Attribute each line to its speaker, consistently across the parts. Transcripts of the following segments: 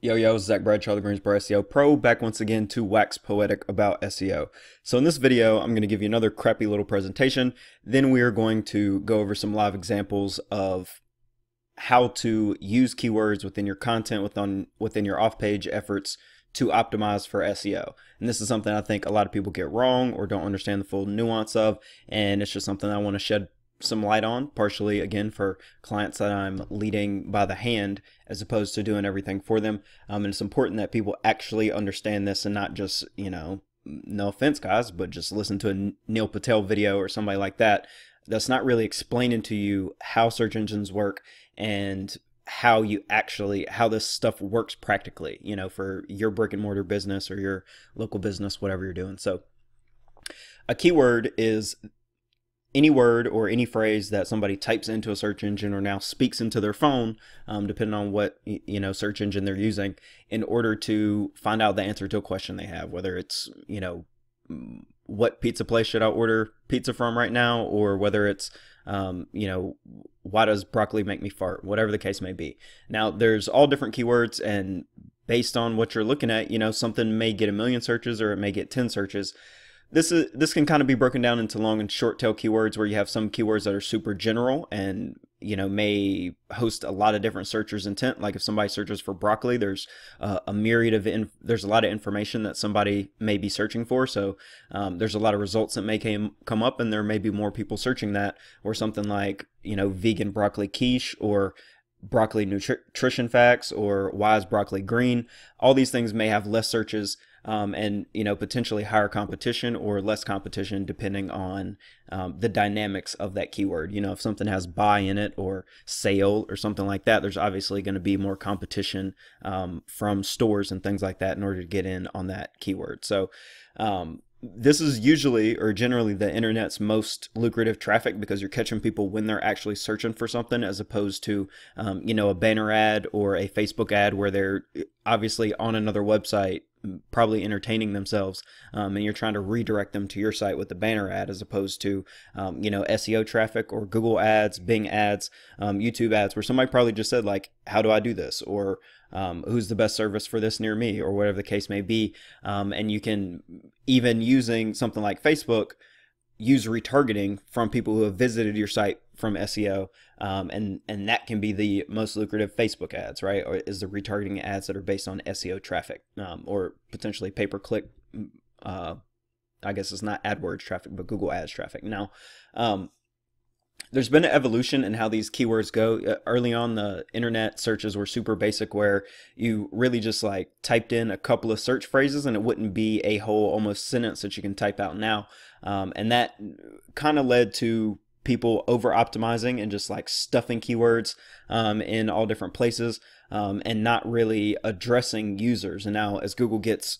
Speaker 1: Yo, yo, Zach Bradshaw, the Greensboro SEO Pro, back once again to wax poetic about SEO. So in this video, I'm going to give you another crappy little presentation. Then we are going to go over some live examples of how to use keywords within your content, within, within your off-page efforts to optimize for SEO. And this is something I think a lot of people get wrong or don't understand the full nuance of. And it's just something I want to shed some light on, partially again for clients that I'm leading by the hand as opposed to doing everything for them. Um, and it's important that people actually understand this and not just, you know, no offense, guys, but just listen to a Neil Patel video or somebody like that. That's not really explaining to you how search engines work and how you actually how this stuff works practically you know for your brick and mortar business or your local business whatever you're doing so a keyword is any word or any phrase that somebody types into a search engine or now speaks into their phone, um, depending on what you know search engine they're using, in order to find out the answer to a question they have, whether it's you know what pizza place should I order pizza from right now, or whether it's um, you know why does broccoli make me fart, whatever the case may be. Now there's all different keywords and based on what you're looking at, you know something may get a million searches or it may get 10 searches this is this can kind of be broken down into long and short tail keywords where you have some keywords that are super general and you know may host a lot of different searchers intent. Like if somebody searches for broccoli there's uh, a myriad of in, there's a lot of information that somebody may be searching for. So um, there's a lot of results that may came, come up and there may be more people searching that or something like you know vegan broccoli quiche or broccoli nutrition facts or why is broccoli green? All these things may have less searches um, and you know potentially higher competition or less competition depending on um, the dynamics of that keyword. You know if something has buy in it or sale or something like that there's obviously going to be more competition um, from stores and things like that in order to get in on that keyword. So um, this is usually or generally the internet's most lucrative traffic because you're catching people when they're actually searching for something as opposed to um, you know a banner ad or a facebook ad where they're obviously on another website probably entertaining themselves um, and you're trying to redirect them to your site with the banner ad as opposed to um, you know seo traffic or google ads bing ads um, youtube ads where somebody probably just said like how do i do this? or um, who's the best service for this near me? or whatever the case may be. Um, and you can even using something like facebook use retargeting from people who have visited your site from SEO, um, and and that can be the most lucrative Facebook ads, right? Or is the retargeting ads that are based on SEO traffic, um, or potentially pay per click. Uh, I guess it's not AdWords traffic, but Google Ads traffic. Now, um, there's been an evolution in how these keywords go. Uh, early on, the internet searches were super basic, where you really just like typed in a couple of search phrases and it wouldn't be a whole almost sentence that you can type out now. Um, and that kind of led to people over optimizing and just like stuffing keywords um, in all different places um, and not really addressing users. And now, as Google gets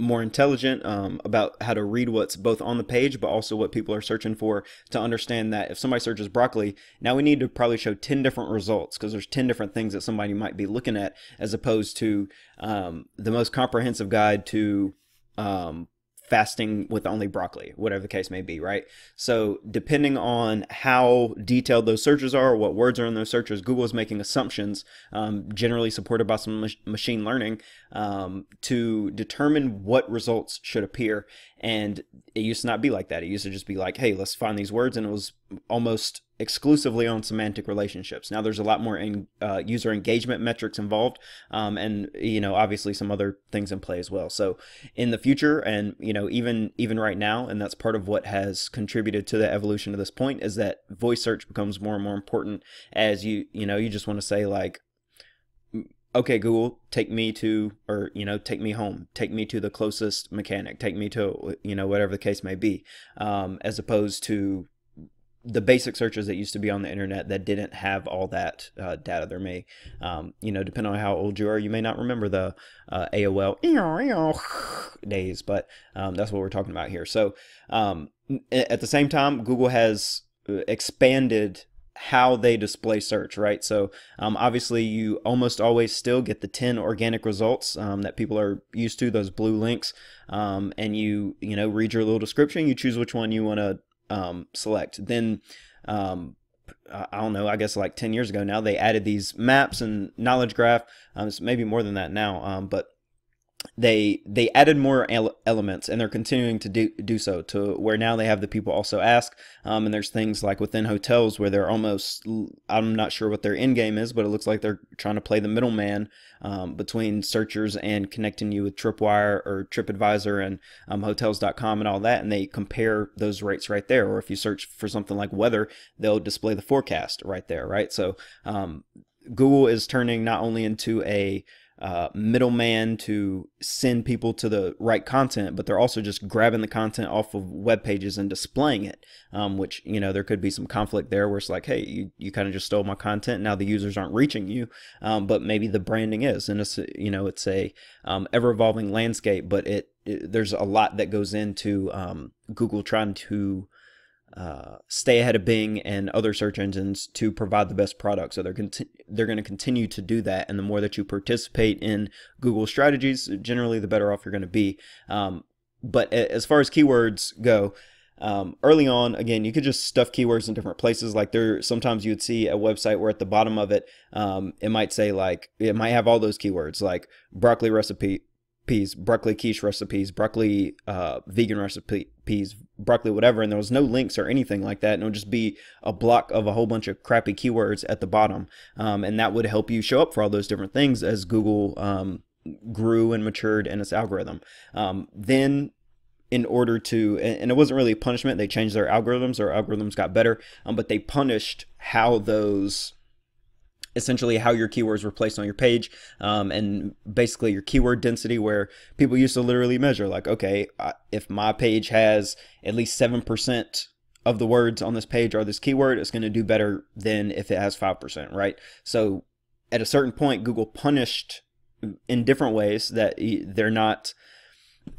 Speaker 1: more intelligent um, about how to read what's both on the page but also what people are searching for to understand that if somebody searches broccoli now we need to probably show 10 different results because there's 10 different things that somebody might be looking at as opposed to um, the most comprehensive guide to um, fasting with only broccoli, whatever the case may be, right? So depending on how detailed those searches are, what words are in those searches, Google is making assumptions, um, generally supported by some mach machine learning, um, to determine what results should appear. And it used to not be like that. It used to just be like, hey, let's find these words, and it was almost exclusively on semantic relationships. Now there's a lot more in, uh, user engagement metrics involved, um, and you know obviously some other things in play as well. So in the future, and you know even even right now, and that's part of what has contributed to the evolution to this point is that voice search becomes more and more important as you you know you just want to say like. Okay, Google, take me to, or you know, take me home. Take me to the closest mechanic. Take me to, you know, whatever the case may be, um, as opposed to the basic searches that used to be on the internet that didn't have all that uh, data. There may, um, you know, depending on how old you are, you may not remember the uh, AOL days, but um, that's what we're talking about here. So um, at the same time, Google has uh, expanded how they display search, right? So um, obviously you almost always still get the 10 organic results um, that people are used to, those blue links, um, and you, you know, read your little description, you choose which one you want to um, select. Then um, I don't know, I guess like 10 years ago now, they added these maps and knowledge graph. Um, it's maybe more than that now, um, but they they added more elements and they're continuing to do, do so to where now they have the people also ask um, and there's things like within hotels where they're almost i'm not sure what their end game is but it looks like they're trying to play the middleman um, between searchers and connecting you with tripwire or tripadvisor and um, hotels.com and all that and they compare those rates right there or if you search for something like weather they'll display the forecast right there right? So um, google is turning not only into a uh, middleman to send people to the right content, but they're also just grabbing the content off of web pages and displaying it. Um, which you know there could be some conflict there, where it's like, hey, you, you kind of just stole my content. Now the users aren't reaching you, um, but maybe the branding is, and it's you know it's a um, ever evolving landscape. But it, it, there's a lot that goes into um, Google trying to uh, stay ahead of Bing and other search engines to provide the best product. So they're conti- they're going to continue to do that, and the more that you participate in Google strategies, generally the better off you're going to be. Um, but as far as keywords go, um, early on, again, you could just stuff keywords in different places. Like there, sometimes you'd see a website where at the bottom of it, um, it might say like it might have all those keywords like broccoli recipe recipes, broccoli quiche recipes, broccoli uh, vegan recipes, broccoli whatever, and there was no links or anything like that. And it would just be a block of a whole bunch of crappy keywords at the bottom, um, and that would help you show up for all those different things as Google um, grew and matured in its algorithm. Um, then in order to and it wasn't really a punishment they changed their algorithms or algorithms got better um, but they punished how those essentially how your keywords were placed on your page um, and basically your keyword density where people used to literally measure like okay if my page has at least 7% of the words on this page are this keyword it's going to do better than if it has 5% right so at a certain point google punished in different ways that they're not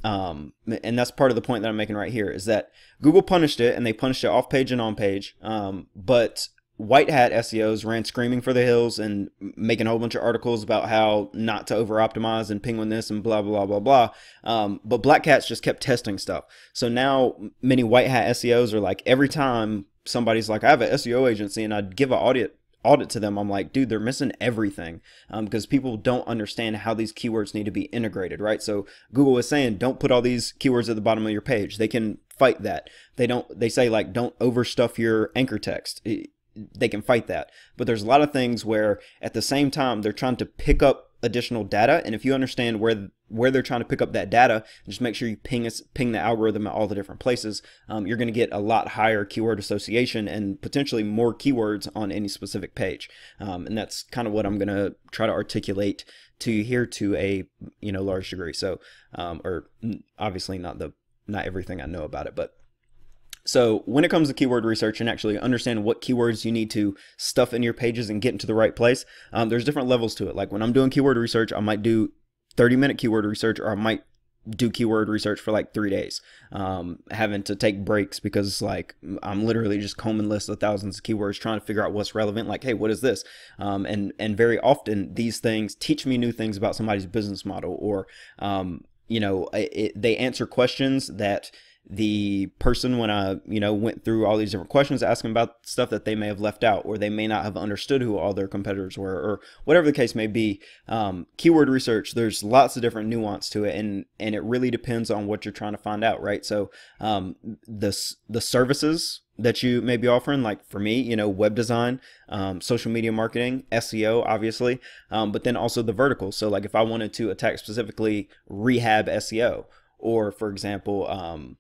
Speaker 1: um, and that's part of the point that I'm making right here is that Google punished it and they punished it off page and on page. Um, but white hat SEOs ran screaming for the hills and making a whole bunch of articles about how not to over optimize and penguin this and blah blah blah blah. Um, but black hats just kept testing stuff. So now many white hat SEOs are like every time somebody's like I have an SEO agency and I'd give an audit audit to them, I'm like, dude, they're missing everything um, because people don't understand how these keywords need to be integrated, right? So Google is saying, don't put all these keywords at the bottom of your page. They can fight that. They don't. They say like, don't overstuff your anchor text. It, they can fight that. But there's a lot of things where at the same time they're trying to pick up additional data. And if you understand where where they're trying to pick up that data just make sure you ping us ping the algorithm at all the different places. Um, you're going to get a lot higher keyword association and potentially more keywords on any specific page. Um, and that's kind of what i'm going to try to articulate to you here to a you know large degree. So um, or obviously not the not everything i know about it but so when it comes to keyword research and actually understand what keywords you need to stuff in your pages and get into the right place, um, there's different levels to it. Like when I'm doing keyword research, I might do 30 minute keyword research or I might do keyword research for like three days um, having to take breaks because like i'm literally just combing lists of thousands of keywords trying to figure out what's relevant like hey what is this um, and and very often these things teach me new things about somebody's business model or um, you know it, they answer questions that the person when I, you know, went through all these different questions, asking about stuff that they may have left out, or they may not have understood who all their competitors were, or whatever the case may be. Um, keyword research, there's lots of different nuance to it, and and it really depends on what you're trying to find out, right? So, um, the the services that you may be offering, like for me, you know, web design, um, social media marketing, SEO, obviously, um, but then also the verticals. So, like if I wanted to attack specifically rehab SEO, or for example, um,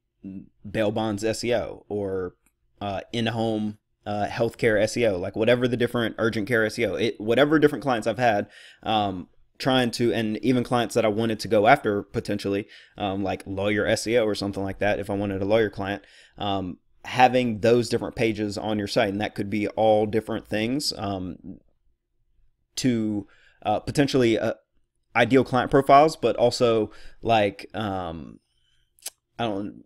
Speaker 1: bail bonds SEO or uh, in-home uh, healthcare SEO, like whatever the different urgent care SEO, it, whatever different clients I've had, um, trying to, and even clients that I wanted to go after potentially, um, like lawyer SEO or something like that, if I wanted a lawyer client, um, having those different pages on your site, and that could be all different things um, to uh, potentially uh, ideal client profiles, but also like um, I don't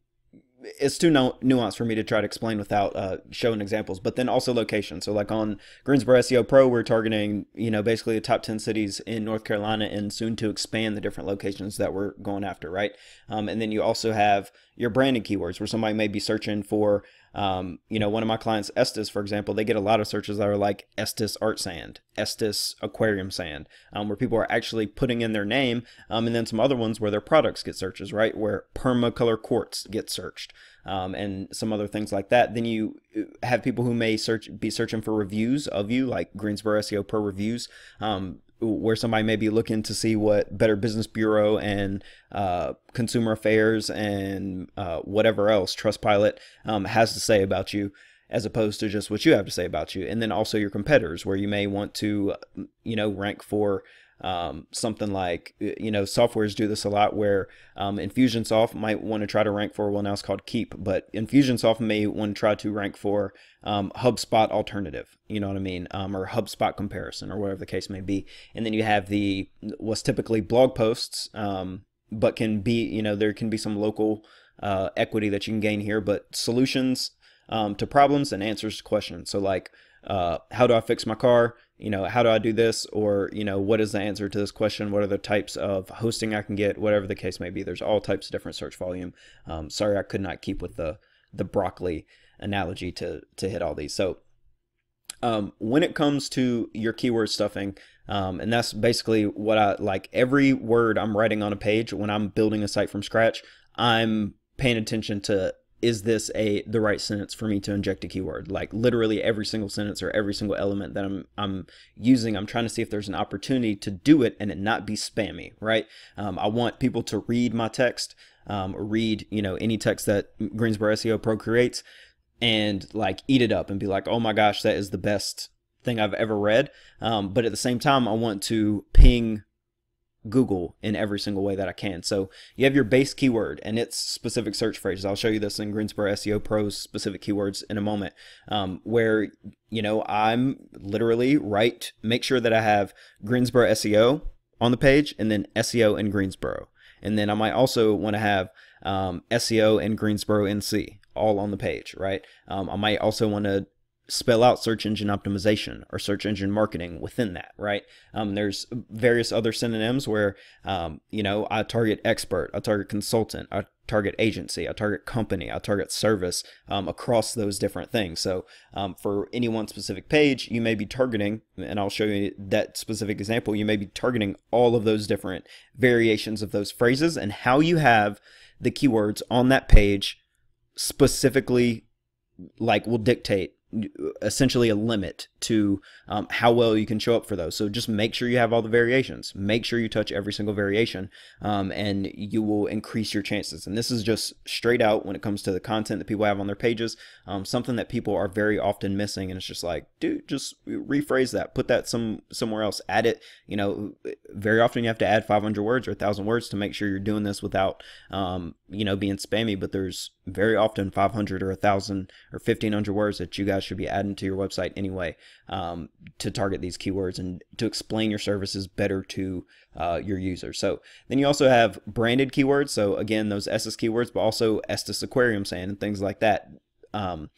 Speaker 1: it's too nu- nuanced for me to try to explain without uh, showing examples. But then also location. So like on Greensboro SEO Pro, we're targeting you know basically the top ten cities in North Carolina, and soon to expand the different locations that we're going after, right? Um, and then you also have your branding keywords, where somebody may be searching for Um, you know, one of my clients, Estes, for example, they get a lot of searches that are like Estes art sand, Estes aquarium sand, um, where people are actually putting in their name, um, and then some other ones where their products get searches, right? Where permacolor quartz gets searched. Um, and some other things like that. Then you uh, have people who may search be searching for reviews of you, like Greensboro SEO Pro reviews. Where somebody may be looking to see what Better Business Bureau and uh, Consumer Affairs and uh, whatever else, Trustpilot, um, has to say about you, as opposed to just what you have to say about you. And then also your competitors, where you may want to, you know, rank for um, something like you know softwares do this a lot where um, infusionsoft might want to try to rank for well now it's called Keap but infusionsoft may want to try to rank for um, hubspot alternative you know what i mean um, or hubspot comparison or whatever the case may be and then you have the what's typically blog posts um, but can be you know there can be some local uh, equity that you can gain here but solutions um, to problems and answers to questions so like uh, how do i fix my car you know, how do I do this? Or, you know, what is the answer to this question? What are the types of hosting I can get? Whatever the case may be. There's all types of different search volume. Um, sorry, I could not keep with the, the broccoli analogy to, to hit all these. So um, when it comes to your keyword stuffing, um, and that's basically what I like every word I'm writing on a page when I'm building a site from scratch, I'm paying attention to is this a the right sentence for me to inject a keyword? Like literally every single sentence or every single element that I'm I'm using I'm trying to see if there's an opportunity to do it and it not be spammy right? Um, I want people to read my text um, read you know any text that Greensboro SEO Pro creates and like eat it up and be like oh my gosh that is the best thing I've ever read. Um, but at the same time I want to ping Google in every single way that I can. So you have your base keyword and its specific search phrases. I'll show you this in Greensboro SEO Pro's specific keywords in a moment, um, where you know I'm literally right. Make sure that I have Greensboro SEO on the page and then SEO in Greensboro, and then I might also want to have um, SEO in Greensboro NC all on the page, right? Um, I might also want to spell out search engine optimization or search engine marketing within that, right? Um, there's various other synonyms where, um, you know, I target expert, I target consultant, I target agency, I target company, I target service um, across those different things. So um, for any one specific page, you may be targeting, and I'll show you that specific example, you may be targeting all of those different variations of those phrases and how you have the keywords on that page specifically like will dictate essentially a limit to um, how well you can show up for those. So just make sure you have all the variations. Make sure you touch every single variation, um, and you will increase your chances. And this is just straight out when it comes to the content that people have on their pages. Um, something that people are very often missing, and it's just like, dude, just rephrase that, put that some somewhere else, add it. You know, very often you have to add 500 words or 1,000 words to make sure you're doing this without, um, you know, being spammy. But there's very often 500 or 1,000 or 1,500 words that you guys should be adding to your website anyway um, to target these keywords and to explain your services better to uh, your users. So then you also have branded keywords. So again, those Estes keywords, but also Estes Aquarium Sand and things like that. Um,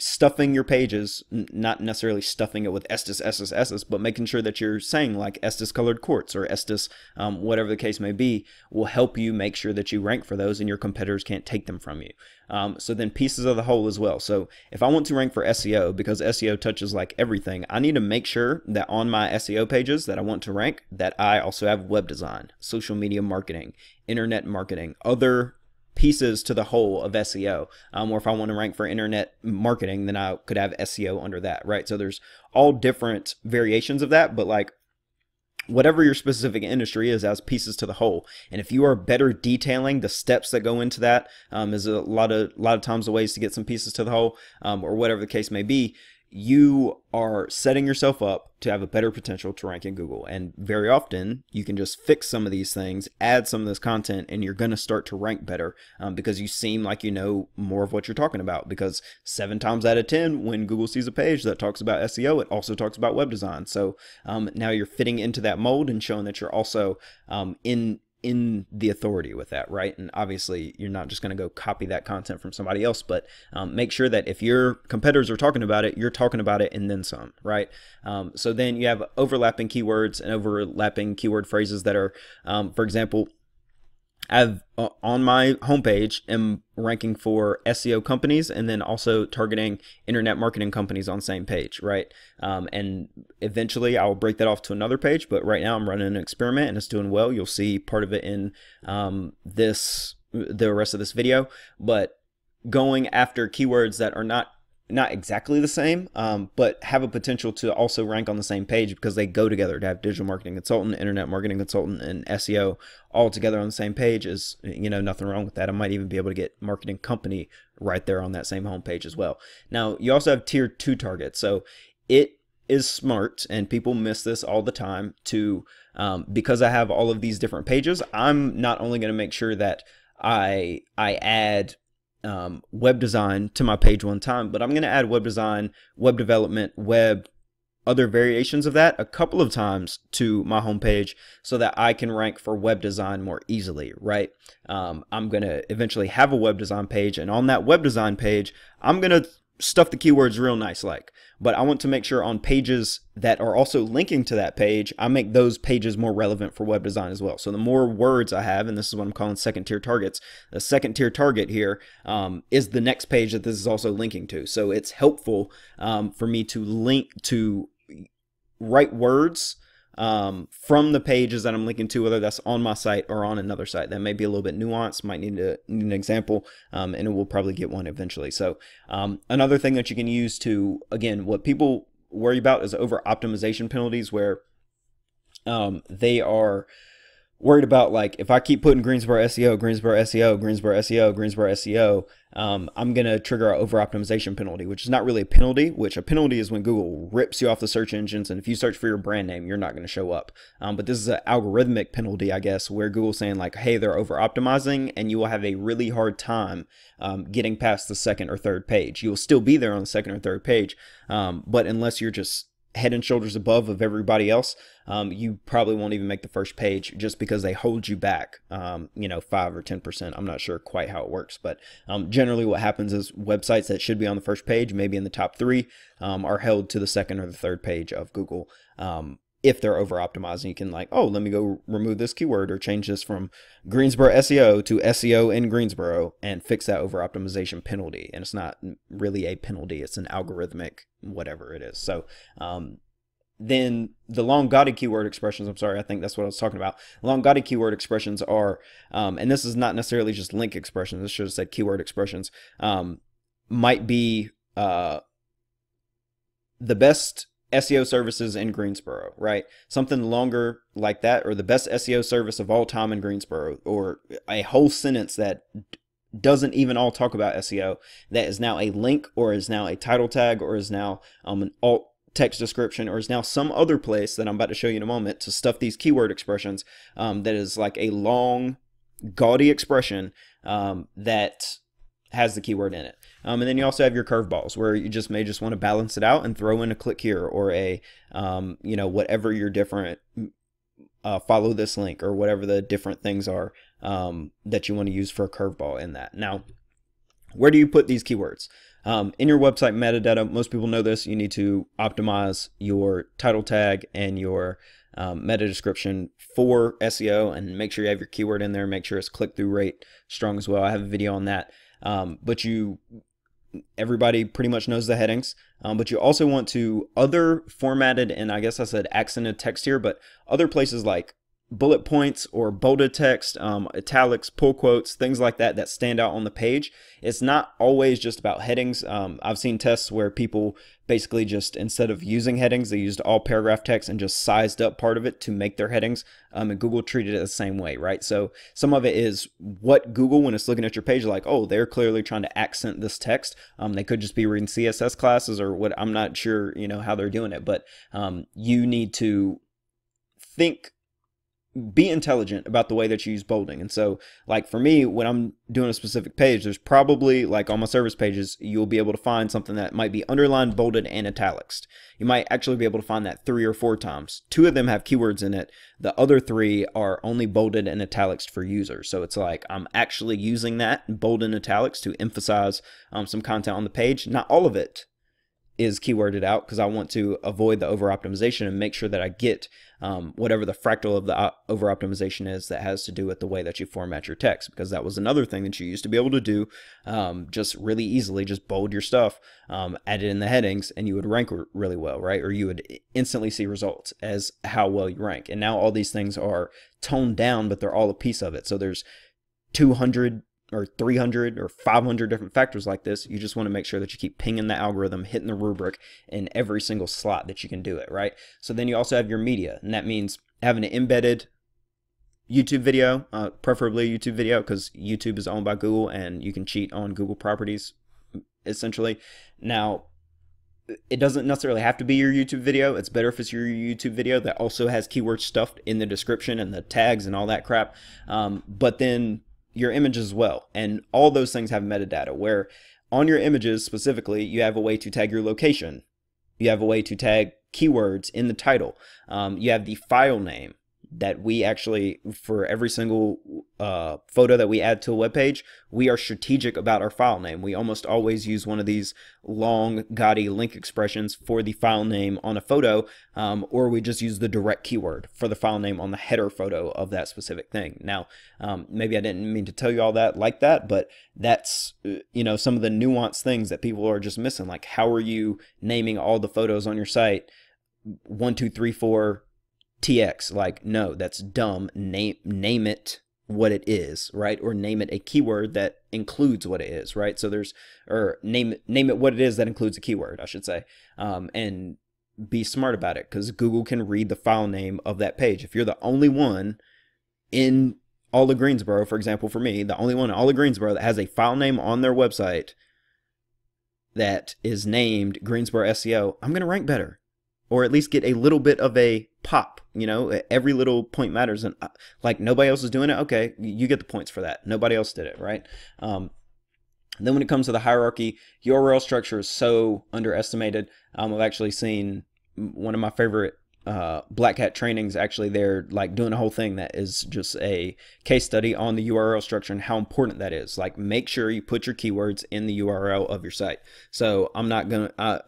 Speaker 1: stuffing your pages, not necessarily stuffing it with Estes, Estes, Estes, but making sure that you're saying like Estes colored quartz or Estes, um, whatever the case may be, will help you make sure that you rank for those and your competitors can't take them from you. Um, so then pieces of the whole as well. So if I want to rank for SEO, because SEO touches like everything, I need to make sure that on my SEO pages that I want to rank, that I also have web design, social media marketing, internet marketing, other pieces to the whole of SEO. Um, or if I want to rank for internet marketing, then I could have SEO under that, right? So there's all different variations of that, but like whatever your specific industry is as pieces to the whole and if you are better detailing the steps that go into that, um, is a lot of a lot of times the ways to get some pieces to the whole um, or whatever the case may be you are setting yourself up to have a better potential to rank in Google. And very often you can just fix some of these things, add some of this content, and you're going to start to rank better um, because you seem like you know more of what you're talking about. Because seven times out of 10, when Google sees a page that talks about SEO, it also talks about web design. So um, now you're fitting into that mold and showing that you're also um, in in the authority with that, right? And obviously, you're not just going to go copy that content from somebody else, but um, make sure that if your competitors are talking about it, you're talking about it and then some, right? Um, so then you have overlapping keywords and overlapping keyword phrases that are, um, for example, I've uh, on my homepage am ranking for SEO companies and then also targeting internet marketing companies on same page, right? Um, and eventually I'll break that off to another page, but right now I'm running an experiment and it's doing well. You'll see part of it in um, this the rest of this video, but going after keywords that are not not exactly the same, um, but have a potential to also rank on the same page because they go together to have digital marketing consultant, internet marketing consultant, and SEO all together on the same page is, you know, nothing wrong with that. I might even be able to get marketing company right there on that same homepage as well. Now, you also have tier two targets. So it is smart, and people miss this all the time to, um, because I have all of these different pages, I'm not only going to make sure that I I add um, web design to my page one time, but I'm going to add web design, web development, web, other variations of that a couple of times to my homepage so that I can rank for web design more easily, right? Um, I'm going to eventually have a web design page, and on that web design page, I'm going to stuff the keywords real nice like but I want to make sure on pages that are also linking to that page, I make those pages more relevant for web design as well. So the more words I have, and this is what I'm calling second tier targets, the second tier target here um, is the next page that this is also linking to. So it's helpful um, for me to link to write words um, from the pages that I'm linking to, whether that's on my site or on another site. That may be a little bit nuanced, might need, to, need an example, um, and we'll probably get one eventually. So um, another thing that you can use to, again, what people worry about is over optimization penalties where um, they are worried about like if I keep putting Greensboro SEO, Greensboro SEO, Greensboro SEO, Greensboro SEO, um, I'm gonna trigger an over optimization penalty, which is not really a penalty. Which a penalty is when Google rips you off the search engines, and if you search for your brand name, you're not gonna show up. Um, but this is an algorithmic penalty, I guess, where Google's saying like, hey, they're over optimizing, and you will have a really hard time um, getting past the second or third page. You will still be there on the second or third page, um, but unless you're just head and shoulders above of everybody else, um, you probably won't even make the first page just because they hold you back, um, you know, five or 10%. I'm not sure quite how it works, but um, generally what happens is websites that should be on the first page, maybe in the top three, um, are held to the second or the third page of Google um, if they're over optimizing, you can like, oh, let me go remove this keyword or change this from Greensboro SEO to SEO in Greensboro and fix that over optimization penalty. And it's not really a penalty, it's an algorithmic whatever it is. So, um, then the long gaudy keyword expressions, I'm sorry, I think that's what I was talking about. Long gaudy keyword expressions are, um, and this is not necessarily just link expressions, this should have said keyword expressions, um, might be uh, the best SEO services in Greensboro, right? Something longer like that, or the best SEO service of all time in Greensboro, or a whole sentence that doesn't even all talk about SEO that is now a link or is now a title tag or is now um, an alt text description or is now some other place that I'm about to show you in a moment to stuff these keyword expressions um, that is like a long gaudy expression um, that has the keyword in it. Um, and then you also have your curveballs where you just may just want to balance it out and throw in a click here or a, um, you know, whatever your different uh, follow this link or whatever the different things are um, that you want to use for a curveball in that. Now, where do you put these keywords? Um, in your website metadata, most people know this, you need to optimize your title tag and your um, meta description for SEO and make sure you have your keyword in there. Make sure it's click through rate strong as well. I have a video on that. Um, but you everybody pretty much knows the headings um, but you also want to other formatted and i guess i said accented text here but other places like bullet points or bolded text, um, italics, pull quotes, things like that that stand out on the page. It's not always just about headings. Um, I've seen tests where people basically just instead of using headings, they used all paragraph text and just sized up part of it to make their headings. Um, and Google treated it the same way, right? So some of it is what Google, when it's looking at your page, like, oh, they're clearly trying to accent this text. Um, they could just be reading CSS classes or what. I'm not sure, you know, how they're doing it, but um, you need to think be intelligent about the way that you use bolding. And so, like for me, when I'm doing a specific page, there's probably like on my service pages, you'll be able to find something that might be underlined, bolded, and italics. You might actually be able to find that three or four times. Two of them have keywords in it. The other three are only bolded and italics for users. So it's like I'm actually using that bold and italics to emphasize um, some content on the page. Not all of it is keyworded out because I want to avoid the over optimization and make sure that I get um, whatever the fractal of the over optimization is that has to do with the way that you format your text, because that was another thing that you used to be able to do um, just really easily, just bold your stuff, um, add it in the headings, and you would rank really well, right? Or you would instantly see results as how well you rank. And now all these things are toned down, but they're all a piece of it. So there's 200 or 300 or 500 different factors like this, you just want to make sure that you keep pinging the algorithm, hitting the rubric in every single slot that you can do it, right? So then you also have your media, and that means having an embedded YouTube video, uh, preferably a YouTube video, because YouTube is owned by Google and you can cheat on Google properties essentially. Now, it doesn't necessarily have to be your YouTube video. It's better if it's your YouTube video that also has keywords stuffed in the description and the tags and all that crap. Um, but then your images as well. And all those things have metadata where on your images specifically, you have a way to tag your location. You have a way to tag keywords in the title. Um, you have the file name that we actually, for every single uh, photo that we add to a web page, we are strategic about our file name. We almost always use one of these long, gaudy link expressions for the file name on a photo, um, or we just use the direct keyword for the file name on the header photo of that specific thing. Now, um, maybe I didn't mean to tell you all that like that, but that's, uh, you know, some of the nuanced things that people are just missing. Like, how are you naming all the photos on your site? One, two, three, four, TX. Like, no, that's dumb. Name name it what it is, right? Or name it a keyword that includes what it is, right? So there's or name name it what it is that includes a keyword, I should say. Um, and be smart about it because Google can read the file name of that page. If you're the only one in all of Greensboro, for example, for me, the only one in all of Greensboro that has a file name on their website that is named Greensboro SEO, I'm going to rank better or at least get a little bit of a pop. You know, every little point matters, and uh, like nobody else is doing it. Okay, you get the points for that. Nobody else did it, right? Um, then when it comes to the hierarchy, URL structure is so underestimated. Um, I've actually seen one of my favorite uh, Black Hat trainings. Actually, they're like doing a whole thing that is just a case study on the URL structure and how important that is. Like, make sure you put your keywords in the URL of your site. So I'm not gonna, uh,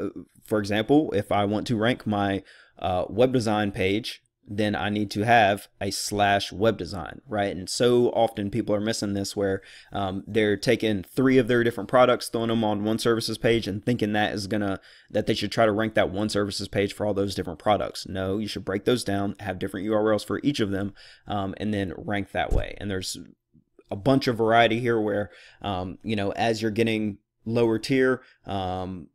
Speaker 1: for example, if I want to rank my uh, web design page, then I need to have a slash web design, right? And so often people are missing this where um, they're taking three of their different products, throwing them on one services page and thinking that is gonna, that they should try to rank that one services page for all those different products. No, you should break those down, have different URLs for each of them, um, and then rank that way. And there's a bunch of variety here where, um, you know, as you're getting lower tier, um,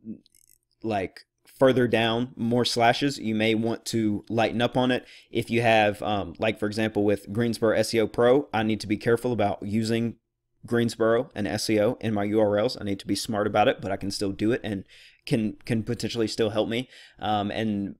Speaker 1: like further down more slashes you may want to lighten up on it. If you have um, like for example with greensboro seo pro i need to be careful about using greensboro and seo in my urls i need to be smart about it but i can still do it and can can potentially still help me. Um, and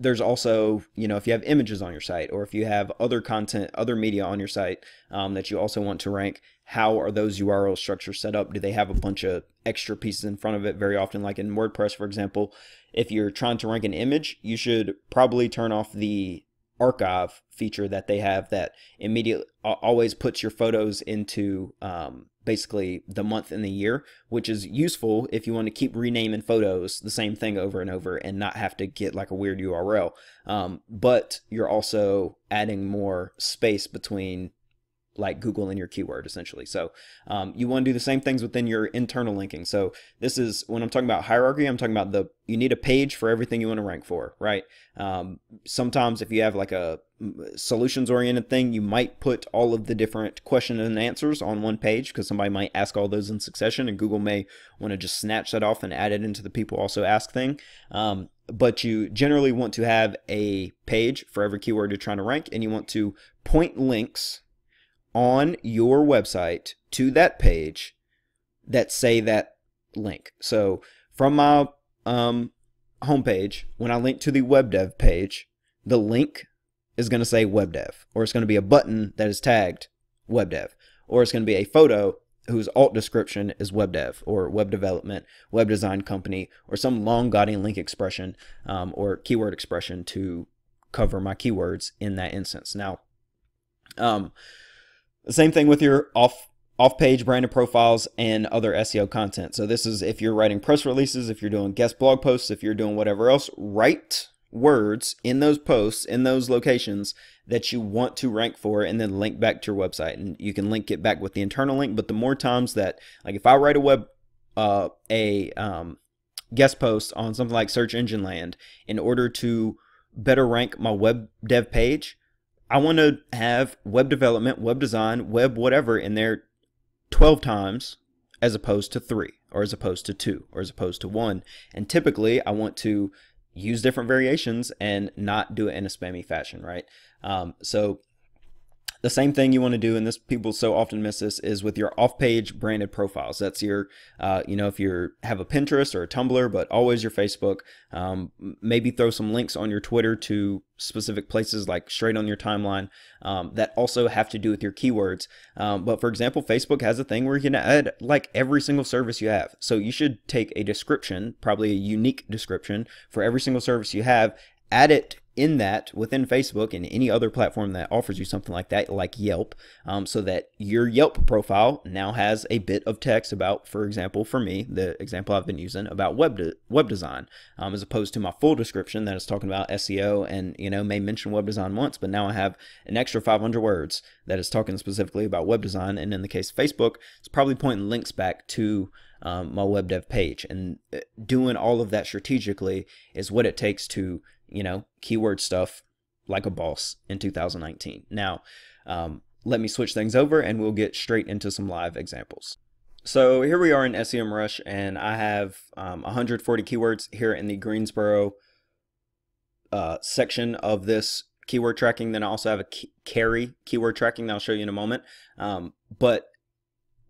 Speaker 1: there's also, you know, if you have images on your site or if you have other content, other media on your site um, that you also want to rank, how are those URL structures set up? Do they have a bunch of extra pieces in front of it? Very often, like in WordPress, for example, if you're trying to rank an image, you should probably turn off the archive feature that they have that immediately always puts your photos into um, basically the month and the year, which is useful if you want to keep renaming photos the same thing over and over and not have to get like a weird URL. Um, but you're also adding more space between like Google and your keyword essentially. So um, you want to do the same things within your internal linking. So this is when I'm talking about hierarchy, I'm talking about the you need a page for everything you want to rank for, right? Um, sometimes if you have like a solutions oriented thing, you might put all of the different questions and answers on one page because somebody might ask all those in succession, and Google may want to just snatch that off and add it into the people also ask thing. Um, but you generally want to have a page for every keyword you're trying to rank, and you want to point links on your website to that page that say that link. So from my um, homepage, when I link to the web dev page, the link is going to say web dev, or it's going to be a button that is tagged web dev, or it's going to be a photo whose alt description is web dev or web development, web design company, or some long gaudy link expression um, or keyword expression to cover my keywords in that instance. Now, um, same thing with your off off-page branded profiles and other SEO content. So this is if you're writing press releases, if you're doing guest blog posts, if you're doing whatever else, write words in those posts in those locations that you want to rank for and then link back to your website and you can link it back with the internal link but the more times that like if i write a web uh, a um, guest post on something like search engine land in order to better rank my web dev page i want to have web development web design web whatever in there 12 times as opposed to three or as opposed to two or as opposed to one and typically i want to use different variations and not do it in a spammy fashion, right? Um, so the same thing you want to do, and this people so often miss this, is with your off-page branded profiles. That's your, uh, you know, if you have a Pinterest or a Tumblr, but always your Facebook. Um, maybe throw some links on your Twitter to specific places, like straight on your timeline, um, that also have to do with your keywords. Um, but for example, Facebook has a thing where you can add like every single service you have. So you should take a description, probably a unique description for every single service you have, add it in that within Facebook and any other platform that offers you something like that, like Yelp, um, so that your Yelp profile now has a bit of text about, for example, for me, the example I've been using about web de web design, um, as opposed to my full description that is talking about SEO and you know may mention web design once, but now I have an extra 500 words that is talking specifically about web design, and in the case of Facebook, it's probably pointing links back to um, my web dev page, and uh, doing all of that strategically is what it takes to you know, keyword stuff like a boss in 2019. Now, um, let me switch things over and we'll get straight into some live examples. So here we are in SEMrush and I have um, 140 keywords here in the Greensboro uh, section of this keyword tracking. Then I also have a Cary keyword tracking that I'll show you in a moment. Um, but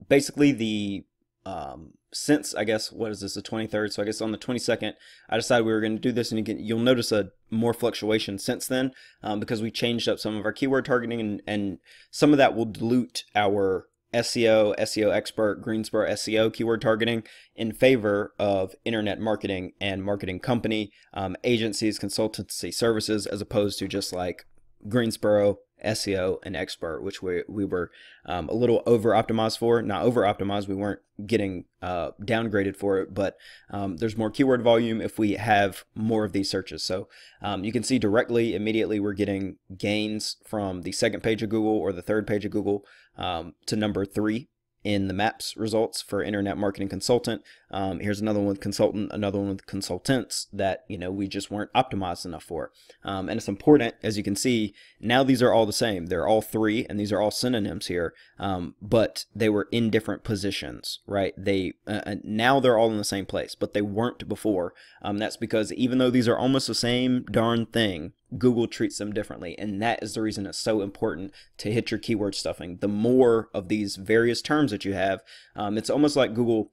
Speaker 1: basically the um, since I guess what is this the 23rd so I guess on the 22nd I decided we were going to do this and you can, you'll notice a more fluctuation since then um, because we changed up some of our keyword targeting and, and some of that will dilute our SEO, SEO expert, Greensboro SEO keyword targeting in favor of internet marketing and marketing company, um, agencies, consultancy services, as opposed to just like Greensboro SEO and expert, which we, we were um, a little over optimized for. Not over optimized, we weren't getting uh, downgraded for it, but um, there's more keyword volume if we have more of these searches. So um, you can see directly, immediately, we're getting gains from the second page of Google or the third page of Google um, to number three in the maps results for internet marketing consultant. Um, here's another one with consultant, another one with consultants that, you know, we just weren't optimized enough for. Um, and it's important, as you can see, now these are all the same. They're all three, and these are all synonyms here, um, but they were in different positions, right? They uh, uh Now they're all in the same place, but they weren't before. Um, that's because even though these are almost the same darn thing, Google treats them differently. And that is the reason it's so important to hit your keyword stuffing. The more of these various terms that you have, um, it's almost like Google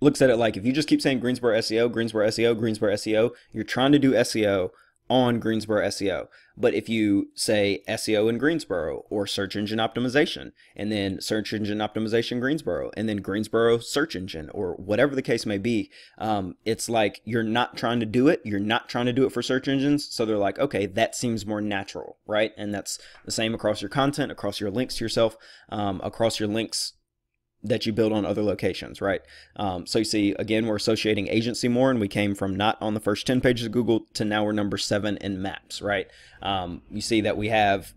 Speaker 1: looks at it like if you just keep saying Greensboro SEO, Greensboro SEO, Greensboro SEO, you're trying to do SEO on Greensboro SEO. But if you say SEO in Greensboro or search engine optimization, and then search engine optimization Greensboro, and then Greensboro search engine, or whatever the case may be, um, it's like you're not trying to do it. You're not trying to do it for search engines. So they're like, okay, that seems more natural, right? And that's the same across your content, across your links to yourself, um, across your links that you build on other locations, right? Um, so you see, again, we're associating agency more, and we came from not on the first 10 pages of Google to now we're number seven in maps, right? Um, you see that we have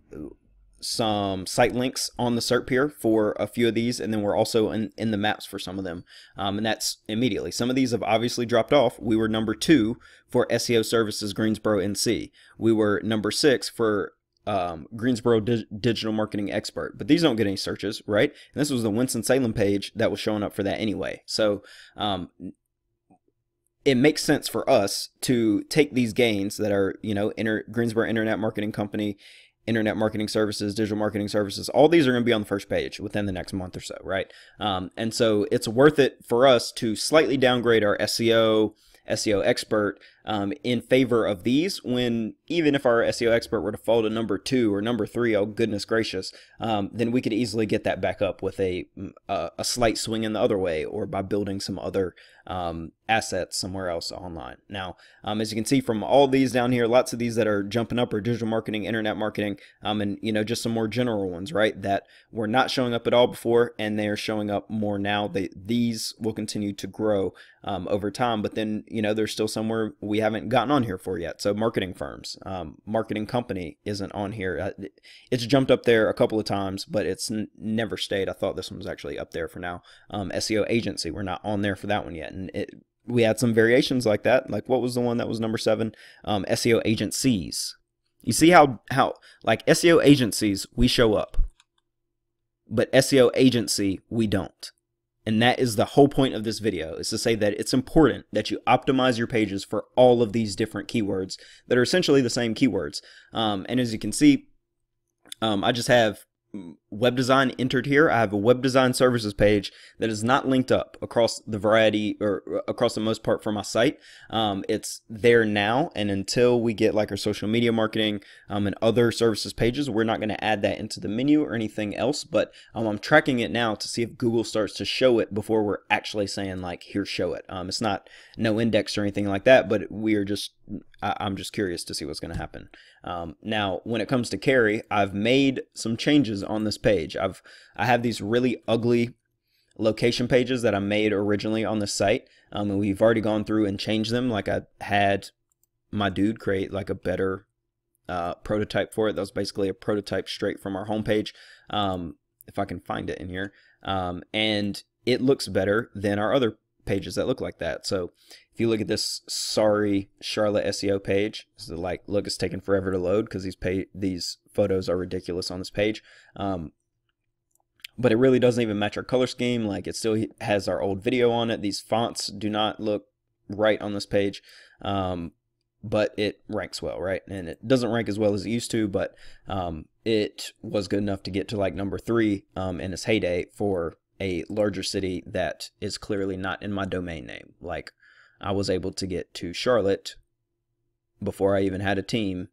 Speaker 1: some site links on the SERP here for a few of these, and then we're also in, in the maps for some of them. Um, and that's immediately. Some of these have obviously dropped off. We were number two for SEO Services Greensboro NC. We were number six for um, Greensboro Di digital marketing expert, but these don't get any searches, right? And this was the Winston-Salem page that was showing up for that anyway. So um, it makes sense for us to take these gains that are, you know, inter Greensboro Internet Marketing Company, Internet Marketing Services, Digital Marketing Services, all these are going to be on the first page within the next month or so, right? Um, and so it's worth it for us to slightly downgrade our SEO, SEO expert um, in favor of these when even if our SEO expert were to fall to number two or number three, oh goodness gracious, um, then we could easily get that back up with a, a, a slight swing in the other way or by building some other um, assets somewhere else online. Now, um, as you can see from all these down here, lots of these that are jumping up are digital marketing, internet marketing, um, and you know just some more general ones, right? That were not showing up at all before, and they are showing up more now. They these will continue to grow um, over time, but then you know there's still somewhere we haven't gotten on here for yet. So marketing firms, um, marketing company isn't on here. Uh, it's jumped up there a couple of times, but it's never stayed. I thought this one was actually up there for now. Um, SEO agency, we're not on there for that one yet, and it, we had some variations like that. Like what was the one that was number seven? Um, SEO agencies. You see how how like SEO agencies we show up, but SEO agency we don't. And that is the whole point of this video is to say that it's important that you optimize your pages for all of these different keywords that are essentially the same keywords. Um, and as you can see, um, I just have web design entered here. I have a web design services page that is not linked up across the variety or uh, across the most part for my site. Um, it's there now, and until we get like our social media marketing um, and other services pages, we're not going to add that into the menu or anything else. But um, I'm tracking it now to see if Google starts to show it before we're actually saying like, here, show it. Um, it's not no index or anything like that, but we are just I, am just curious to see what's going to happen. Um, now, when it comes to Cary, I've made some changes on this page. I've I have these really ugly location pages that I made originally on the site, um, and we've already gone through and changed them. Like I had my dude create like a better uh, prototype for it. That was basically a prototype straight from our homepage. Um, if I can find it in here, um, and it looks better than our other pages that look like that. So if you look at this sorry Charlotte SEO page, so like look it's taking forever to load because these pay these photos are ridiculous on this page. Um, but it really doesn't even match our color scheme. Like it still has our old video on it. These fonts do not look right on this page. Um, but it ranks well, right? And it doesn't rank as well as it used to, but um, it was good enough to get to like number three um, in its heyday for a larger city that is clearly not in my domain name. Like I was able to get to Charlotte before I even had a team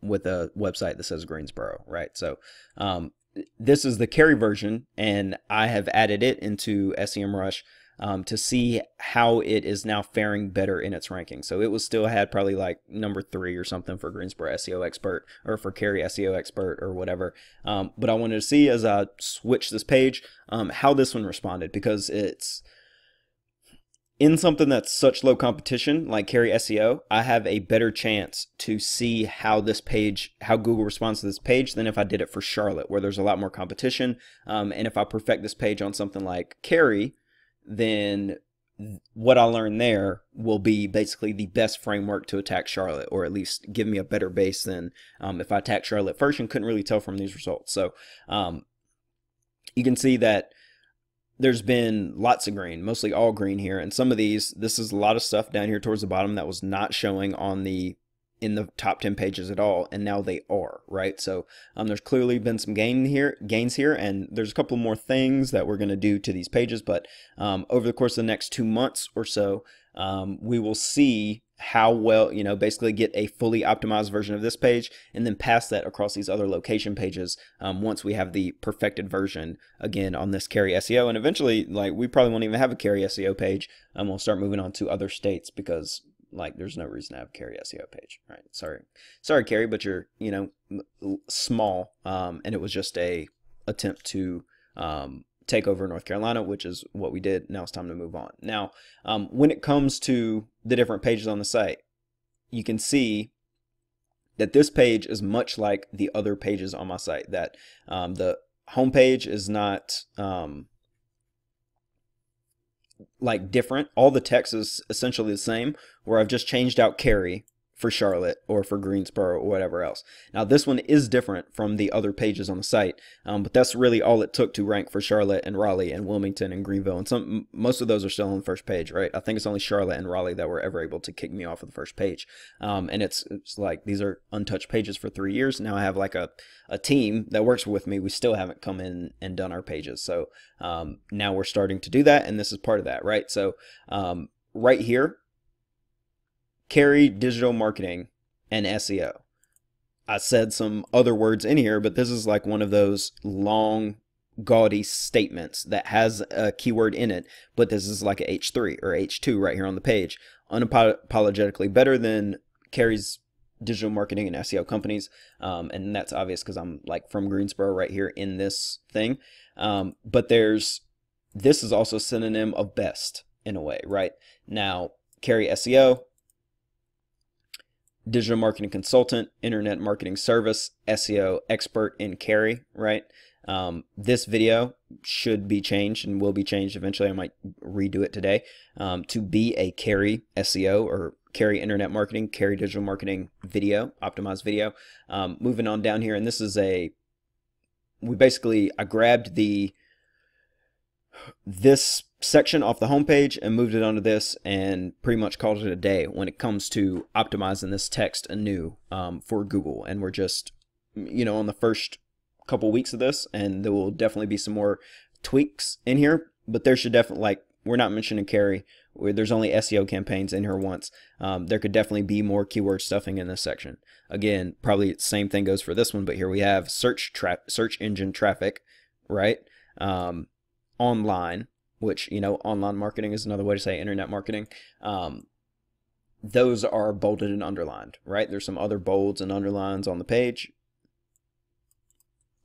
Speaker 1: with a website that says Greensboro, right? So um, this is the Cary version, and I have added it into SEMrush um, to see how it is now faring better in its ranking. So it was still had probably like number three or something for Greensboro SEO Expert or for Cary SEO Expert or whatever. Um, but I wanted to see as I switch this page um, how this one responded because it's in something that's such low competition like Cary SEO, I have a better chance to see how this page, how Google responds to this page than if I did it for Charlotte, where there's a lot more competition. Um, and if I perfect this page on something like Cary, then what I learned there will be basically the best framework to attack Charlotte, or at least give me a better base than um, if I attacked Charlotte first and couldn't really tell from these results. So um, you can see that there's been lots of green, mostly all green here, and some of these, this is a lot of stuff down here towards the bottom that was not showing on the in the top 10 pages at all and now they are right? So um, there's clearly been some gain here gains here and there's a couple more things that we're going to do to these pages but um, over the course of the next two months or so um, we will see how well you know basically get a fully optimized version of this page and then pass that across these other location pages um, once we have the perfected version again on this Cary SEO and eventually like we probably won't even have a Cary SEO page and we'll start moving on to other states because like there's no reason to have Cary SEO page, right? Sorry, sorry, Cary, but you're you know small, um, and it was just a attempt to um, take over North Carolina, which is what we did. Now it's time to move on. Now, um, when it comes to the different pages on the site, you can see that this page is much like the other pages on my site. That um, the homepage is not um, like different. All the text is essentially the same, where I've just changed out Cary for Charlotte or for Greensboro or whatever else. Now this one is different from the other pages on the site, um, but that's really all it took to rank for Charlotte and Raleigh and Wilmington and Greenville. And some most of those are still on the first page, right? I think it's only Charlotte and Raleigh that were ever able to kick me off of the first page. Um, and it's it's like these are untouched pages for three years. Now I have like a a team that works with me. We still haven't come in and done our pages, so um, now we're starting to do that, and this is part of that, right? So um, right here Cary digital marketing and SEO. I said some other words in here, but this is like one of those long, gaudy statements that has a keyword in it, but this is like a H3 or H2 right here on the page. Unapologetically better than Cary's digital marketing and SEO companies. Um, and that's obvious because I'm like from Greensboro right here in this thing. Um, but there's, this is also synonym of best in a way, right? Now, Cary SEO, digital marketing consultant, internet marketing service, SEO expert in Cary, right? Um, this video should be changed and will be changed eventually. I might redo it today um, to be a Cary SEO or Cary internet marketing, Cary digital marketing video, optimized video. Um, moving on down here, and this is a we basically I grabbed the this section off the homepage and moved it onto this and pretty much called it a day when it comes to optimizing this text anew um, for Google. And we're just, you know, on the first couple weeks of this, and there will definitely be some more tweaks in here, but there should definitely, like, we're not mentioning Cary. There's only SEO campaigns in here once. Um, there could definitely be more keyword stuffing in this section. Again, probably same thing goes for this one, but here we have search tra- search engine traffic, right? Um, online, which you know, online marketing is another way to say internet marketing. Um, those are bolded and underlined, right? There's some other bolds and underlines on the page,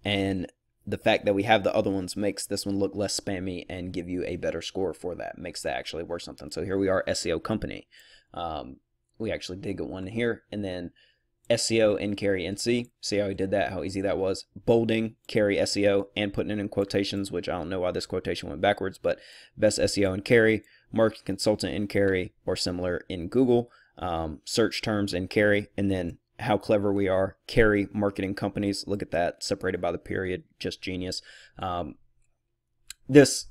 Speaker 1: and the fact that we have the other ones makes this one look less spammy and give you a better score for that. Makes that actually worth something. So here we are, SEO company. Um, we actually did get one here, and then SEO in Cary NC. See how he did that, how easy that was. Bolding, Cary SEO, and putting it in quotations, which I don't know why this quotation went backwards, but best SEO in Cary, marketing consultant in Cary, or similar in Google. Um, search terms in Cary, and then how clever we are. Cary marketing companies. Look at that, separated by the period. Just genius. Um, this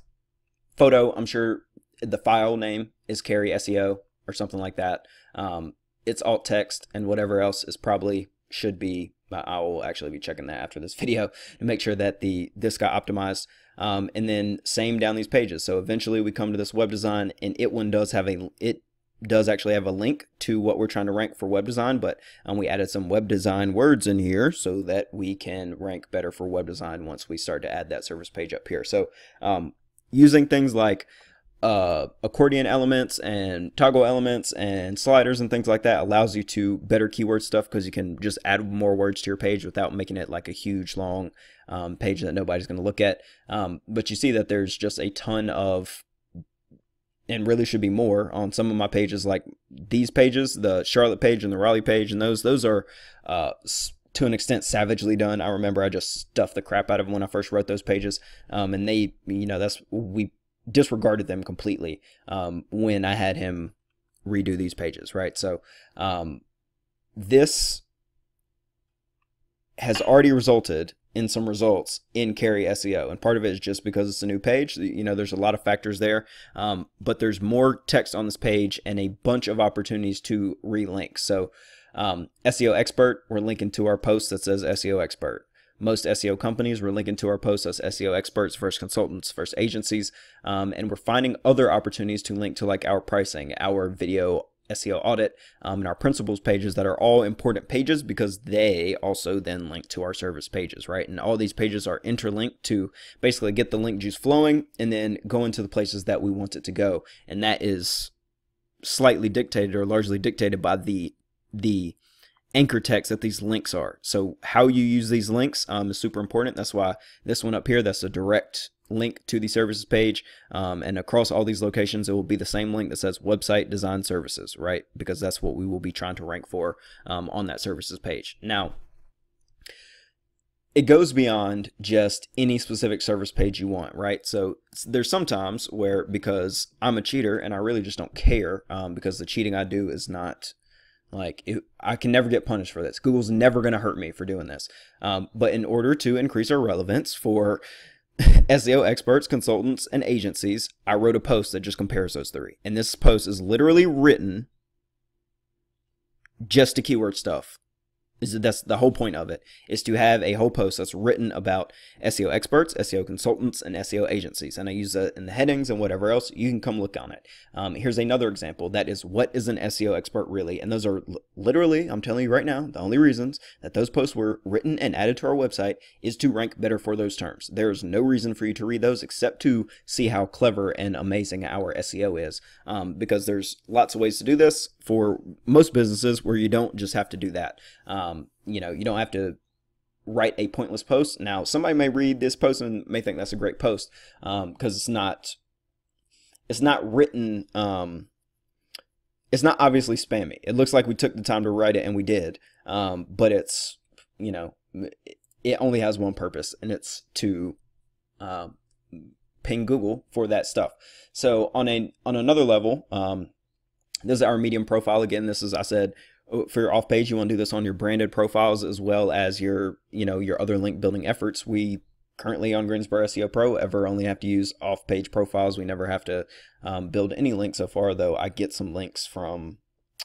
Speaker 1: photo, I'm sure the file name is Cary SEO or something like that. Um, it's alt text and whatever else is probably should be I will actually be checking that after this video to make sure that the this got optimized. Um, and then same down these pages. So eventually we come to this web design and it one does have a it does actually have a link to what we're trying to rank for web design, but um, we added some web design words in here so that we can rank better for web design once we start to add that service page up here. So um, using things like uh, accordion elements and toggle elements and sliders and things like that allows you to better keyword stuff because you can just add more words to your page without making it like a huge long um, page that nobody's going to look at. Um, but you see that there's just a ton of and really should be more on some of my pages like these pages the charlotte page and the raleigh page and those those are uh, to an extent savagely done i remember i just stuffed the crap out of them when i first wrote those pages um, and they you know that's we disregarded them completely um, when i had him redo these pages right so um, this has already resulted in some results in Cary SEO. And part of it is just because it's a new page. You know, there's a lot of factors there, um, but there's more text on this page and a bunch of opportunities to relink. So um, SEO expert, we're linking to our post that says SEO expert. Most SEO companies, we're linking to our posts as SEO experts versus consultants versus agencies. Um, and we're finding other opportunities to link to like our pricing, our video SEO audit, um, and our principles pages that are all important pages because they also then link to our service pages, right? And all these pages are interlinked to basically get the link juice flowing and then go into the places that we want it to go. And that is slightly dictated or largely dictated by the the anchor text that these links are. So how you use these links um, is super important. That's why this one up here, that's a direct link to the services page. Um, and across all these locations, it will be the same link that says website design services, right? Because that's what we will be trying to rank for um, on that services page. Now, it goes beyond just any specific service page you want, right? So there's sometimes where because I'm a cheater and I really just don't care um, because the cheating I do is not like it, I can never get punished for this. Google's never going to hurt me for doing this. Um, but in order to increase our relevance for SEO experts, consultants, and agencies, I wrote a post that just compares those three. And this post is literally written just to keyword stuff is that's the whole point of it is to have a whole post that's written about SEO experts, SEO consultants, and SEO agencies. And I use that in the headings and whatever else. You can come look on it. Um, here's another example. That is what is an SEO expert really? And those are literally, I'm telling you right now, the only reasons that those posts were written and added to our website is to rank better for those terms. There's no reason for you to read those except to see how clever and amazing our SEO is. Um, because there's lots of ways to do this for most businesses where you don't just have to do that. Um, you know, you don't have to write a pointless post. Now, somebody may read this post and may think that's a great post because um, it's not it's not written um, it's not obviously spammy. It looks like we took the time to write it and we did. Um, but it's, you know, it only has one purpose and it's to um, ping Google for that stuff. So on a on another level, um, this is our medium profile. Again, this is I said uh, for your off page, you want to do this on your branded profiles as well as your you know your other link building efforts. We currently on Greensboro SEO Pro ever only have to use off page profiles. We never have to um, build any links so far, though I get some links from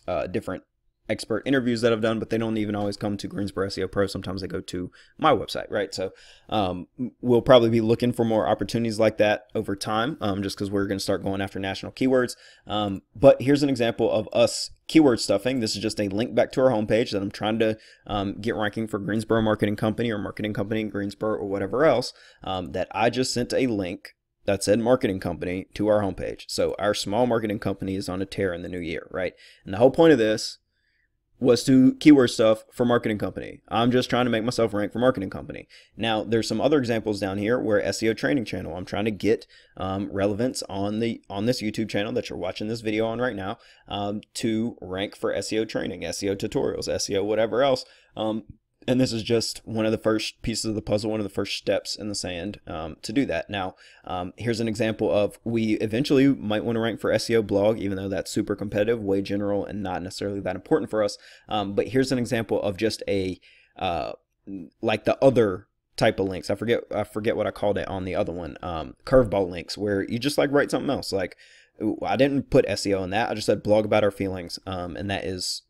Speaker 1: uh, different expert interviews that I've done, but they don't even always come to Greensboro SEO Pro. Sometimes they go to my website, right? So um, we'll probably be looking for more opportunities like that over time, um, just because we're going to start going after national keywords. Um, but here's an example of us keyword stuffing. This is just a link back to our homepage that I'm trying to um, get ranking for Greensboro Marketing Company or Marketing Company in Greensboro or whatever else um, that I just sent a link that said marketing company to our homepage. So our small marketing company is on a tear in the new year, right? And the whole point of this was to keyword stuff for marketing company. I'm just trying to make myself rank for marketing company. Now, there's some other examples down here where SEO training channel. I'm trying to get um, relevance on the on this YouTube channel that you're watching this video on right now um, to rank for SEO training, SEO tutorials, SEO whatever else. Um, and this is just one of the first pieces of the puzzle, one of the first steps in the sand um, to do that. Now, um, here's an example of we eventually might want to rank for SEO blog, even though that's super competitive, way general, and not necessarily that important for us. Um, but here's an example of just a uh, like the other type of links. I forget I forget what I called it on the other one. Um, curveball links, where you just like write something else. Like I didn't put SEO in that. I just said blog about our feelings, um, and that is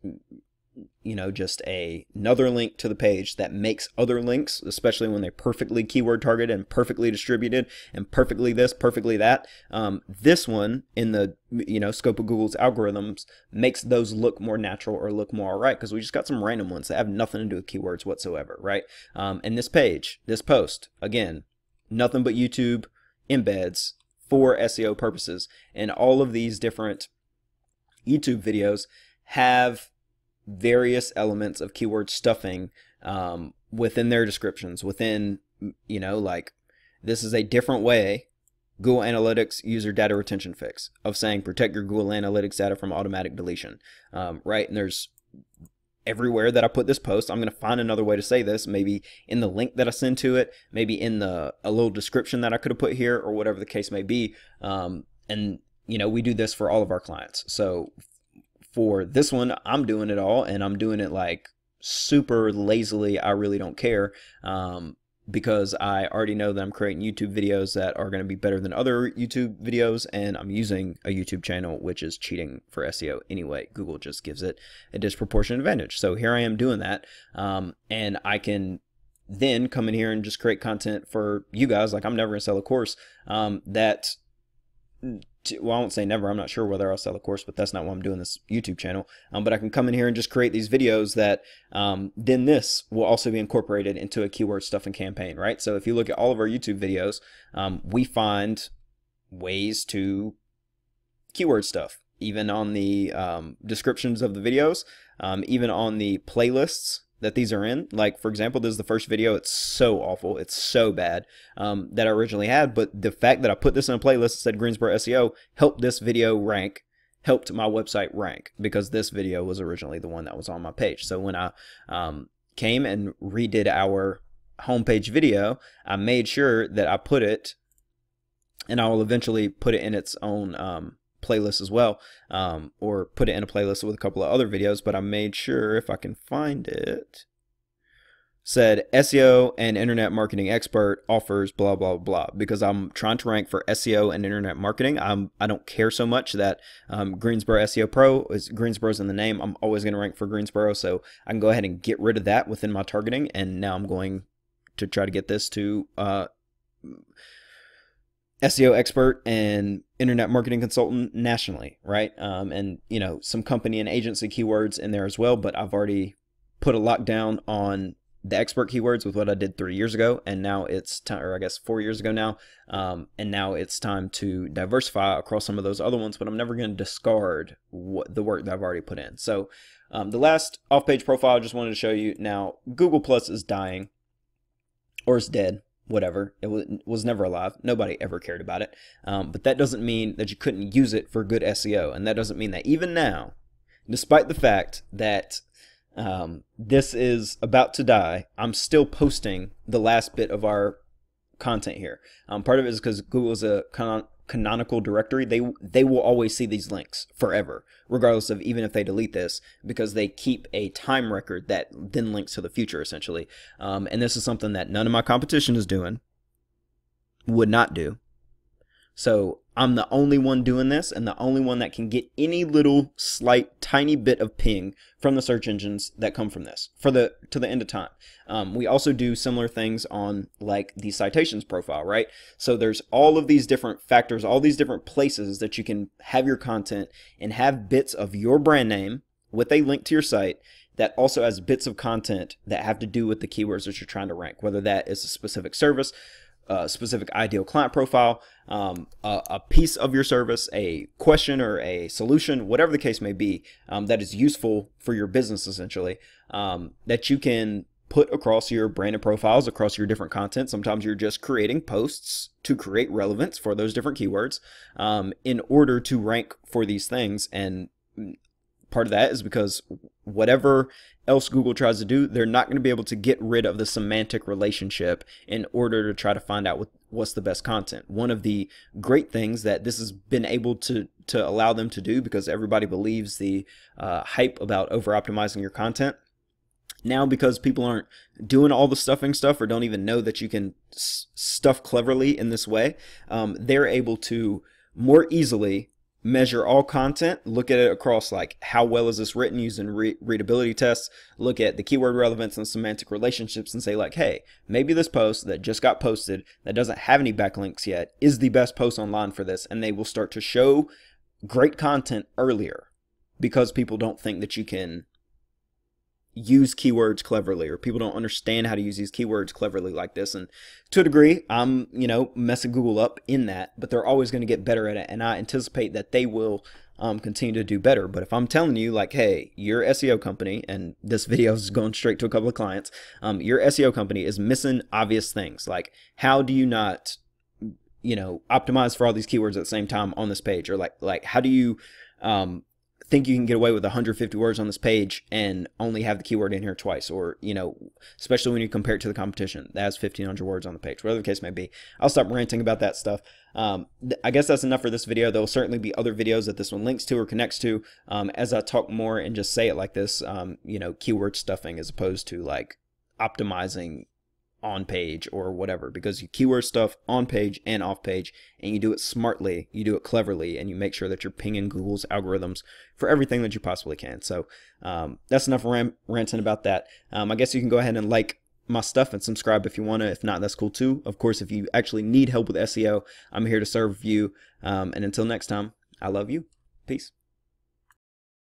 Speaker 1: you know, just a, another link to the page that makes other links, especially when they're perfectly keyword targeted and perfectly distributed and perfectly this, perfectly that. Um, this one in the, you know, scope of Google's algorithms makes those look more natural or look more all right because we just got some random ones that have nothing to do with keywords whatsoever, right? Um, and this page, this post, again, nothing but YouTube embeds for SEO purposes. And all of these different YouTube videos have various elements of keyword stuffing um, within their descriptions, within, you know, like this is a different way Google Analytics user data retention fix of saying protect your Google Analytics data from automatic deletion, um, right? And there's everywhere that I put this post, I'm going to find another way to say this, maybe in the link that I send to it, maybe in the a little description that I could have put here or whatever the case may be. Um, and you know, we do this for all of our clients. So for this one, I'm doing it all and I'm doing it like super lazily. I really don't care. Um, because I already know that I'm creating YouTube videos that are going to be better than other YouTube videos, and I'm using a YouTube channel which is cheating for SEO anyway. Google just gives it a disproportionate advantage. So here I am doing that, um, and I can then come in here and just create content for you guys. Like I'm never going to sell a course um, that well, I won't say never. I'm not sure whether I'll sell a course, but that's not why I'm doing this YouTube channel. Um, but I can come in here and just create these videos that um, then this will also be incorporated into a keyword stuffing campaign, right? So if you look at all of our YouTube videos, um, we find ways to keyword stuff, even on the um, descriptions of the videos, um, even on the playlists that these are in. Like, for example, this is the first video. It's so awful. It's so bad um, that I originally had. But the fact that I put this in a playlist said Greensboro SEO helped this video rank, helped my website rank because this video was originally the one that was on my page. So when I um, came and redid our homepage video, I made sure that I put it, and I will eventually put it in its own um, playlist as well, um, or put it in a playlist with a couple of other videos, but I made sure if I can find it, said SEO and internet marketing expert offers blah blah blah because I'm trying to rank for SEO and internet marketing. I'm I don't care so much that um, Greensboro SEO Pro is Greensboro's in the name. I'm always going to rank for Greensboro, so I can go ahead and get rid of that within my targeting. And now I'm going to try to get this to uh, SEO expert and internet marketing consultant nationally, right? Um, and you know some company and agency keywords in there as well. But I've already put a lockdown on the expert keywords with what I did three years ago, and now it's time, or I guess four years ago now, um, and now it's time to diversify across some of those other ones. But I'm never going to discard what the work that I've already put in. So um, the last off-page profile I just wanted to show you. Now Google Plus is dying, or it's dead whatever. It was, never alive. Nobody ever cared about it. Um, but that doesn't mean that you couldn't use it for good SEO. And that doesn't mean that even now, despite the fact that um, this is about to die, I'm still posting the last bit of our content here. Um, part of it is because Google is a canon canonical directory. They they will always see these links forever, regardless of even if they delete this, because they keep a time record that then links to the future essentially. Um, and this is something that none of my competition is doing, would not do. So I'm the only one doing this and the only one that can get any little slight tiny bit of ping from the search engines that come from this for the to the end of time. Um, we also do similar things on like the citations profile, right? So there's all of these different factors, all these different places that you can have your content and have bits of your brand name with a link to your site that also has bits of content that have to do with the keywords that you're trying to rank, whether that is a specific service, a specific ideal client profile, um, a, a, piece of your service, a question or a solution, whatever the case may be, um, that is useful for your business essentially, um, that you can put across your branded profiles, across your different content. Sometimes you're just creating posts to create relevance for those different keywords um, in order to rank for these things. And part of that is because whatever else Google tries to do, they're not going to be able to get rid of the semantic relationship in order to try to find out what, what's the best content. One of the great things that this has been able to to allow them to do because everybody believes the uh, hype about over optimizing your content. Now, because people aren't doing all the stuffing stuff or don't even know that you can stuff cleverly in this way, um, they're able to more easily measure all content, look at it across like how well is this written using re readability tests, look at the keyword relevance and semantic relationships and say like, hey, maybe this post that just got posted that doesn't have any backlinks yet is the best post online for this. And they will start to show great content earlier because people don't think that you can use keywords cleverly or people don't understand how to use these keywords cleverly like this. And to a degree i'm you know messing google up in that but they're always going to get better at it and i anticipate that they will um, continue to do better. But if i'm telling you like hey your seo company and this video is going straight to a couple of clients um, your seo company is missing obvious things like how do you not you know optimize for all these keywords at the same time on this page? Or like like how do you um, think you can get away with 150 words on this page and only have the keyword in here twice or you know especially when you compare it to the competition that has 1500 words on the page whatever the case may be. I'll stop ranting about that stuff. Um, i guess that's enough for this video. There will certainly be other videos that this one links to or connects to. Um, as i talk more and just say it like this um, you know keyword stuffing as opposed to like optimizing on page or whatever because you keyword stuff on page and off page and you do it smartly, you do it cleverly, and you make sure that you're pinging Google's algorithms for everything that you possibly can. So um, that's enough ram- ranting about that. Um, I guess you can go ahead and like my stuff and subscribe if you want to. If not, that's cool too. Of course, if you actually need help with SEO, I'm here to serve you. Um, and until next time, I love you. Peace.